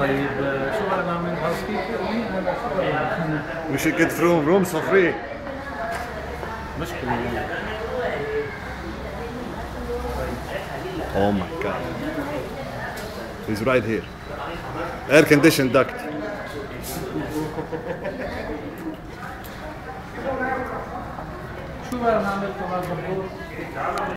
طيب شو بدنا نعمل هاوس كيبر مين هلا شو بدنا We should get room rooms for free. مشكلة Oh my god. He's right here. Air conditioned duct. شو بدنا نعمل كمان دكتور؟